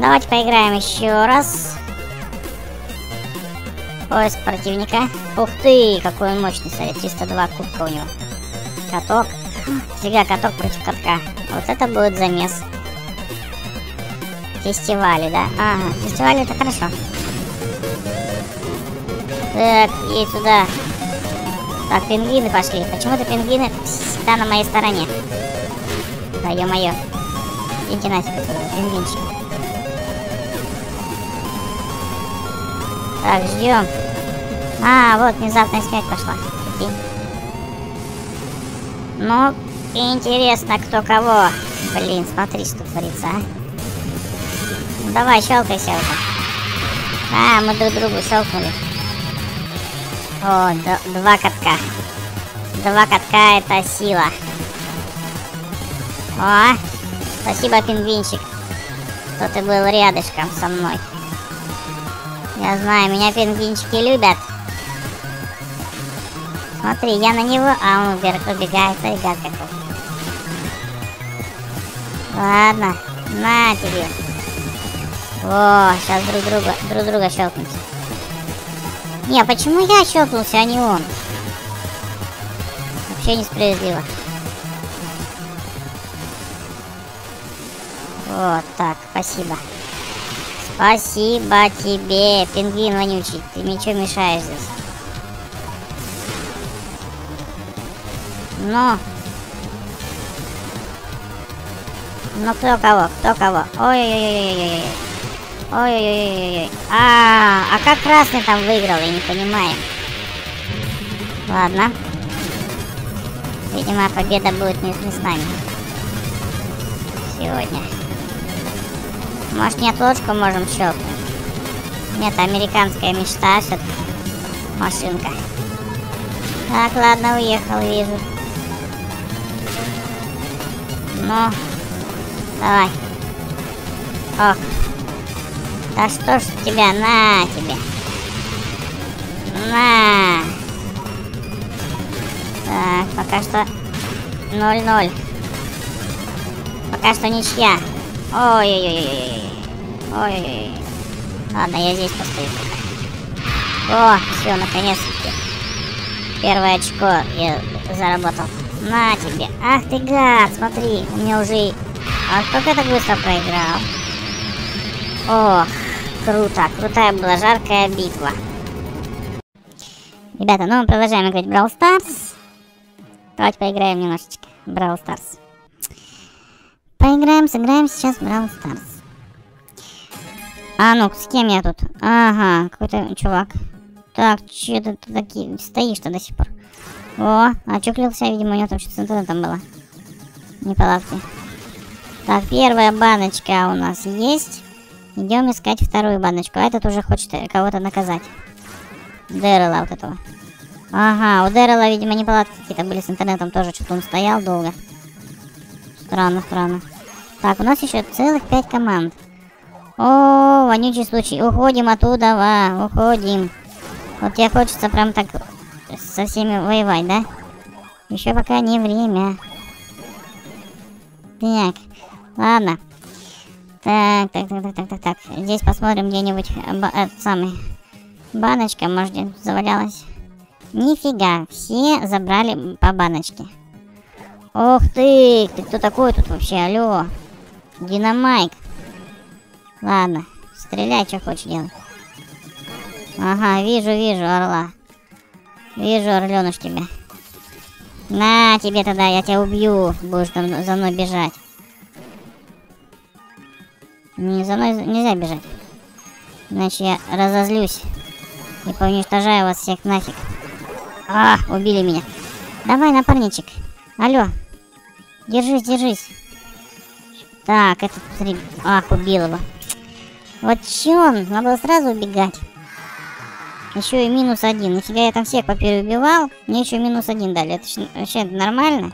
Давайте поиграем еще раз. Поиск противника. Ух ты, какой он мощный, смотри, 302 кубка у него. Каток. Фига, каток против катка. Вот это будет замес. Фестивали, да? Ага, фестивали это хорошо. Так, и туда. Так, пингвины пошли. Почему-то пингвины всегда на моей стороне. Да, ё-моё. Идите нафиг пингвинчик. Так, ждем. А, вот внезапная смерть пошла. Ну, интересно, кто кого. Блин, смотри, что творится, а. Ну, давай, щелкайся уже. А, мы друг другу щелкнули. О, два катка. Два катка это сила. О, спасибо, пингвинчик, что ты был рядышком со мной. Я знаю, меня пингвинчики любят. Смотри, я на него, а он убегает, ребят какой. Ладно, на тебе. О, сейчас друг друга, друг друга щелкнемся. Не, почему я щелкнулся, а не он? Вообще несправедливо. Вот так, спасибо. Спасибо тебе, пингвин вонючий. Ты мне что мешаешь здесь? Ну. Ну кто кого? Кто кого? Ой-ой-ой-ой-ой. Ой-ой-ой-ой. А, а как красный там выиграл, я не понимаю. Ладно. Видимо, победа будет не с нами. Сегодня. Может, нет, ложку можем щелкнуть? Нет, американская мечта все Машинка. Так, ладно, уехал, вижу. Ну, давай. Ох. Да что ж тебя, на тебе. На. Так, пока что 0-0. Пока что ничья. Ой-ой-ой. Ой-ой-ой. Ладно, я здесь постою. О, все, наконец-таки. Первое очко я заработал. На тебе. Ах ты гад, смотри, у меня уже... А как я так быстро проиграл? Ох, круто. Крутая была жаркая битва. Ребята, ну мы продолжаем играть Brawl Stars. Давайте поиграем немножечко Brawl Stars. Поиграем, сыграем сейчас в Brawl Stars. А, ну, с кем я тут? Ага, какой-то чувак. Так, что ты такие стоишь-то до сих пор? О, очуклился, видимо, у него там что-то с интернетом было. Неполадки. Так, первая баночка у нас есть. Идем искать вторую баночку. А этот уже хочет кого-то наказать. Дэррела вот этого. Ага, у Дэррела, видимо, неполадки какие-то были с интернетом тоже. Что-то он стоял долго. Странно, странно. Так, у нас еще целых пять команд. О, вонючий случай. Уходим оттуда, ва, уходим. Вот тебе хочется прям так со всеми воевать, да? Еще пока не время. Так, ладно. Так, так, так, так, так, так, так. Здесь посмотрим где-нибудь самый баночка, может, завалялась. Нифига, все забрали по баночке. Ох ты, ты кто такой тут вообще, алло? Динамайк. Ладно, стреляй, что хочешь делать. Ага, вижу, вижу орла. Вижу, орленыш тебя. На тебе тогда, я тебя убью. Будешь там за мной бежать. Не, за мной нельзя бежать. Иначе я разозлюсь. И поуничтожаю вас всех нафиг. А, убили меня. Давай, напарничек. Алло. Держись, держись. Так, этот, смотри. Ах, убил его. Вот че он? Надо было сразу убегать. Еще и минус один. Нифига я там всех попереубивал. Мне еще минус один дали. Это вообще нормально?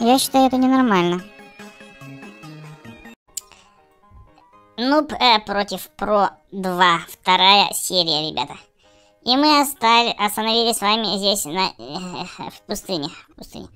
Я считаю, это ненормально. Нуб э, против Про 2. Вторая серия, ребята. И мы остали, остановились с вами здесь на, э, в пустыне. В пустыне.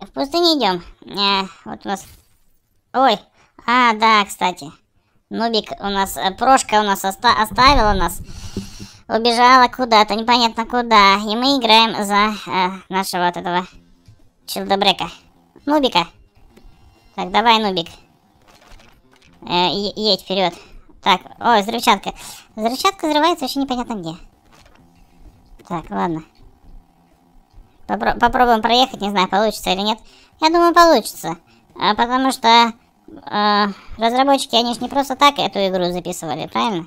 В пустыне идем. Э, вот у нас... Ой, А, да, кстати. Нубик у нас, э, Прошка у нас оста оставила нас. Убежала куда-то, непонятно куда. И мы играем за э, нашего вот этого Чилдобрека. Нубика. Так, давай, Нубик. Э, едь вперед. Так, ой, взрывчатка. Взрывчатка взрывается вообще непонятно где. Так, ладно. Попро попробуем проехать, не знаю, получится или нет. Я думаю, получится. А, потому что э, разработчики, они же не просто так эту игру записывали, правильно?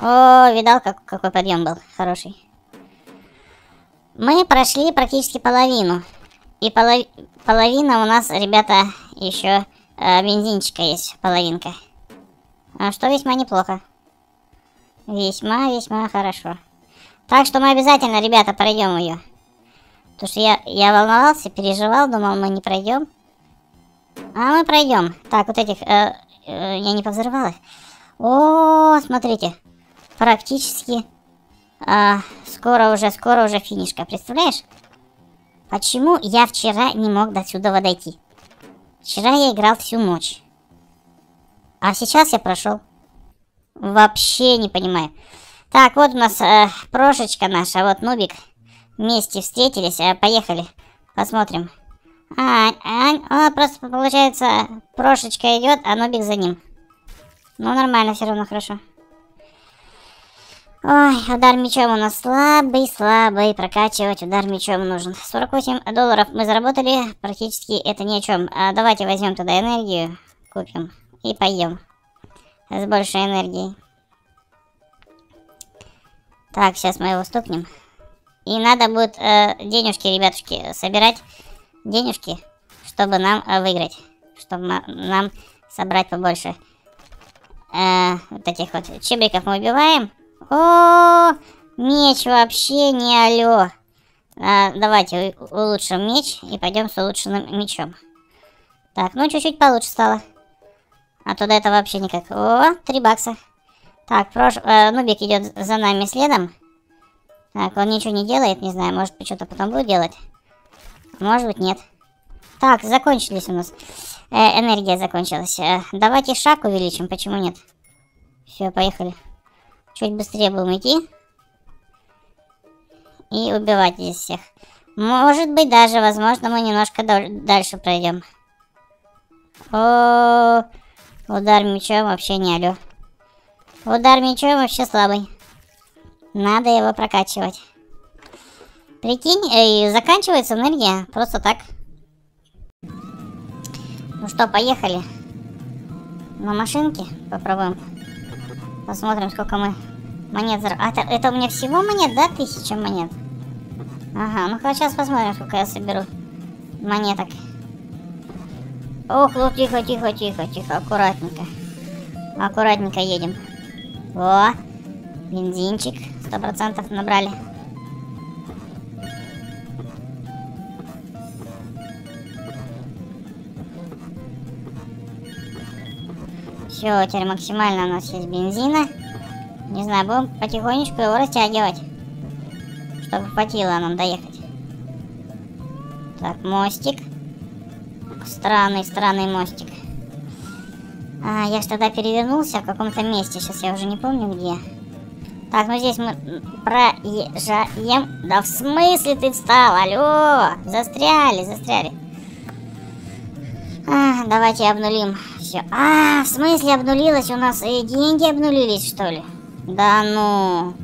О, видал, как, какой подъем был хороший. Мы прошли практически половину. И полов... половина у нас, ребята, еще э, бензинчика есть, половинка. А что весьма неплохо. Весьма-весьма хорошо. Так что мы обязательно, ребята, пройдем ее. Потому что я, я волновался, переживал, думал, мы не пройдем. А мы пройдем. Так, вот этих... Э, э, я не повзрывала. О, смотрите. Практически... Э, скоро уже, скоро уже финишка. Представляешь? Почему я вчера не мог до сюда дойти? Вчера я играл всю ночь. А сейчас я прошел. Вообще не понимаю. Так, вот у нас э, прошечка наша, вот Нубик вместе встретились. А, поехали, посмотрим. А, а, а, просто получается, прошечка идет, а Нубик за ним. Ну, нормально, все равно хорошо. Ой, удар мечом у нас слабый, слабый. Прокачивать удар мечом нужен. 48 долларов мы заработали. Практически это ни о чем. А давайте возьмем туда энергию. Купим. И поем. С большей энергией. Так, сейчас мы его стукнем. И надо будет э, денежки, ребятушки, собирать. Денежки, чтобы нам э, выиграть. Чтобы нам собрать побольше. Э, вот этих вот чебриков мы убиваем. О, меч вообще не алё. А, давайте улучшим меч и пойдем с улучшенным мечом. Так, ну чуть-чуть получше стало. А туда это вообще никак. О, три бакса. Так, прош... э, Нубик идет за нами следом. Так, он ничего не делает, не знаю, может что-то потом будет делать. Может быть нет. Так, закончились у нас. Э, энергия закончилась. Э, давайте шаг увеличим, почему нет? Все, поехали. Чуть быстрее будем идти. И убивать здесь всех. Может быть даже, возможно, мы немножко дальше пройдем. О, удар мечом вообще не алё. Удар мечом вообще слабый. Надо его прокачивать. Прикинь, э, заканчивается энергия. Просто так. Ну что, поехали. На машинке попробуем. Посмотрим, сколько мы монет зар... А, это, у меня всего монет, да? Тысяча монет. Ага, ну сейчас посмотрим, сколько я соберу монеток. Ох, ну тихо, тихо, тихо, тихо, аккуратненько. Аккуратненько едем. О, бензинчик. Сто процентов набрали. Все, теперь максимально у нас есть бензина. Не знаю, будем потихонечку его растягивать. Чтобы хватило нам доехать. Так, мостик. Странный, странный мостик. А, я ж тогда перевернулся в каком-то месте. Сейчас я уже не помню где. Так, ну здесь мы проезжаем. Да в смысле ты встал? Алло! Застряли, застряли. А, давайте обнулим все. А, в смысле обнулилось у нас? И деньги обнулились, что ли? Да ну.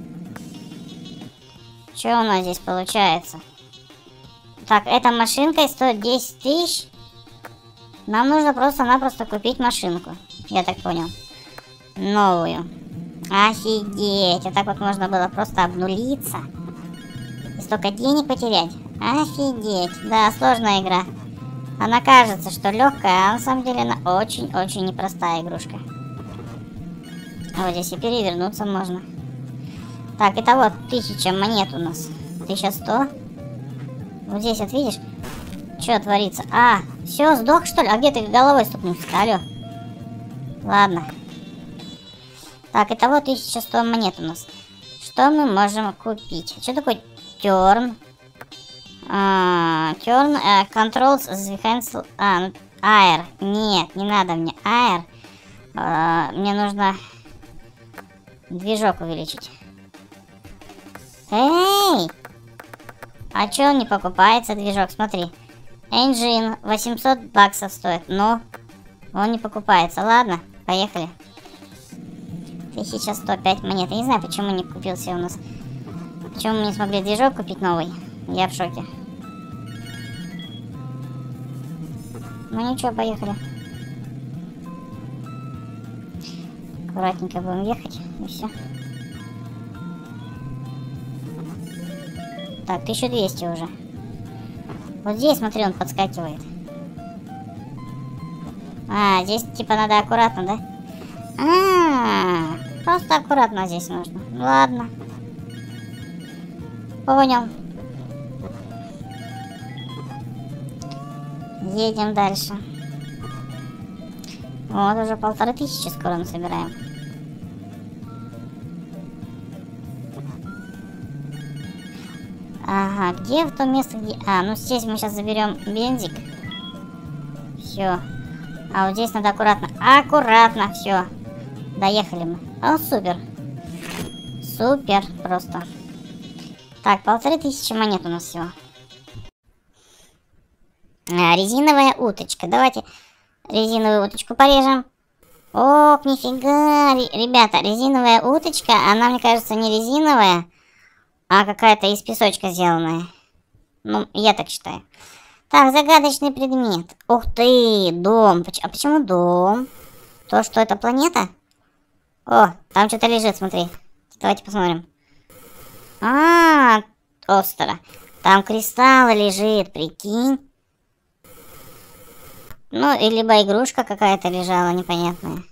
Что у нас здесь получается? Так, эта машинка стоит 10 тысяч. Нам нужно просто-напросто купить машинку. Я так понял. Новую. Офигеть, вот так вот можно было просто обнулиться. И столько денег потерять. Офигеть. Да, сложная игра. Она кажется, что легкая, а на самом деле она очень-очень непростая игрушка. А вот здесь и перевернуться можно. Так, это вот 1000 монет у нас. 1100. Вот здесь вот видишь, что творится. А, все, сдох что ли? А где ты головой стукнулся? Алло. Ладно. Так, итого 1100 монет у нас. Что мы можем купить? Что такое терн? Терн, uh, controls the. А, ну, Аэр. Нет, не надо мне аэр. А, мне нужно движок увеличить. Эй! А чё он не покупается, движок? Смотри. Engine 800 баксов стоит. Но он не покупается. Ладно, поехали. 1105 монет. Я не знаю, почему не купился у нас. Почему мы не смогли движок купить новый? Я в шоке. Ну ничего, поехали. Аккуратненько будем ехать, и все. Так, 1200 уже. Вот здесь, смотри, он подскакивает. А, здесь типа надо аккуратно, да? А, просто аккуратно здесь нужно. Ладно. Понял. Едем дальше. Вот уже полторы тысячи скоро мы собираем. Ага, где в том месте, где... А, ну здесь мы сейчас заберем бензик. Все. А вот здесь надо аккуратно. Аккуратно, все. Доехали мы. О, супер. Супер просто. Так, полторы тысячи монет у нас всего. А, резиновая уточка. Давайте резиновую уточку порежем. Ох, нифига. Ребята, резиновая уточка, она, мне кажется, не резиновая, а какая-то из песочка сделанная. Ну, я так считаю. Так, загадочный предмет. Ух ты, дом. А почему дом? То, что это планета? О, там что-то лежит, смотри. Давайте посмотрим. А, -а, -а остро. Там кристалл лежит, прикинь. Ну, и либо игрушка какая-то лежала непонятная.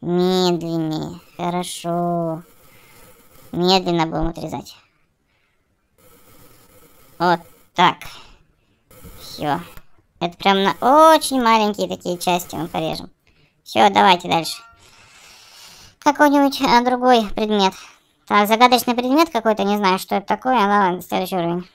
Медленнее. Хорошо. Медленно будем отрезать. Вот так. Все. Это прям на очень маленькие такие части мы порежем. Все, давайте дальше. Какой-нибудь а, другой предмет. Так, загадочный предмет какой-то, не знаю, что это такое. Ладно, следующий уровень.